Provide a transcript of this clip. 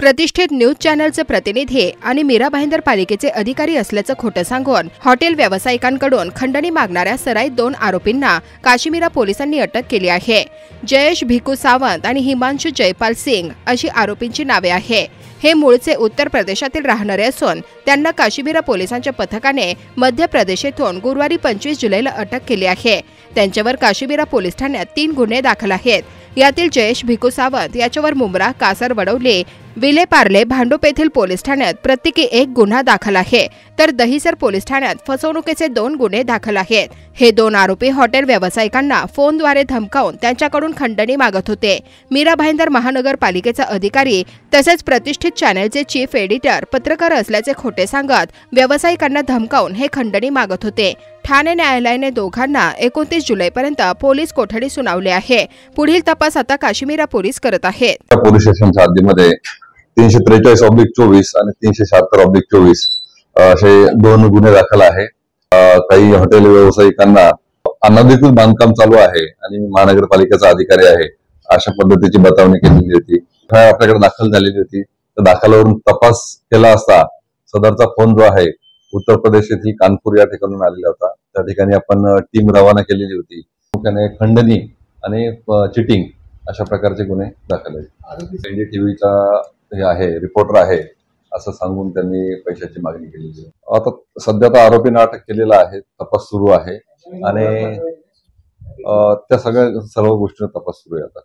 प्रतिष्ठित न्यूज चॅनलचे प्रतिनिधी आणि मीरा भाईंदर पालिकेचे अधिकारी असल्याचं खोटं सांगून हॉटेल व्यावसायिकांकडून खंडणी मागणाऱ्या सराईत दोन आरोपींना काश्मीरा पोलिसांनी अटक केली आहे. जयेश भिकू सावंत आणि हिमांशू जयपाल सिंग अशी आरोपींची नावे आहे. हे मूळचे उत्तर प्रदेशातील राहणारे असून त्यांना काश्मीरा पोलिसांच्या पथकाने मध्य प्रदेश येथून गुरुवारी पंचवीस जुलैला अटक केली आहे. त्यांच्यावर काशीबिरा पोलीस ठाण्यात तीन गुन्हे दाखल आहेत. यातील जयेश भिकू सावंत याच्यावर मुंब्रा कासर वडवले विले पार्ले भांडूप येथील पोलीस ठाण्यात प्रत्येकी एक गुन्हा दाखल आहे. तर दहिसर पोलीस ठाण्यात फसवणुकीचे दोन गुन्हे दाखल आहेत. हे दोन आरोपी हॉटेल व्यावसायिकांना फोनद्वारे धमकावून त्यांच्याकडून खंडणी मागत होते. मीरा भाईंदर महानगरपालिकेचा अधिकारी तसेच प्रतिष्ठित चॅनेलचे चीफ एडिटर पत्रकार असल्याचे खोटे सांगत व्यावसायिकांना धमकावून हे खंडणी मागत होते. ठाणे न्यायालयाने दोघांना एकोणतीस जुलैपर्यंत पोलीस कोठडी सुनावली आहे. पुढील तपास आता काश्मीरा पोलीस करत आहेत. पोलीस स्टेशनच्या हद्दीमध्ये तीनशे त्रेचाळीस ऑब्लिक चोवीस आणि तीनशे शहात्तर ऑब्लिक चोवीस असे दोन गुन्हे दाखल आहे. काही हॉटेल व्यावसायिकांना अनधिकृत बांधकाम चालू आहे आणि महानगरपालिकेचा अधिकारी आहे. अशा पद्धतीची बतावणी केलेली होती. आपल्याकडे दाखल झालेली होती. तर दाखलावरून तपास केला असता सदरचा फोन जो आहे उत्तर प्रदेश येथील कानपूर या ठिकाणून आलेला होता. त्या ठिकाणी आपण टीम रवाना केलेली होती. त्याने खंडणी आणि चिटिंग अशा प्रकारचे गुन्हे दाखल आहेत. एनडीटीव्हीचा हे आहे रिपोर्टर आहे असं सांगून त्यांनी पैशाची मागणी केलेली आहे. आता सध्या तर आरोपींना अटक केलेला आहे तपास सुरू आहे. आणि त्या सगळ्या सर्व गोष्टींचा तपास सुरू आहे आता.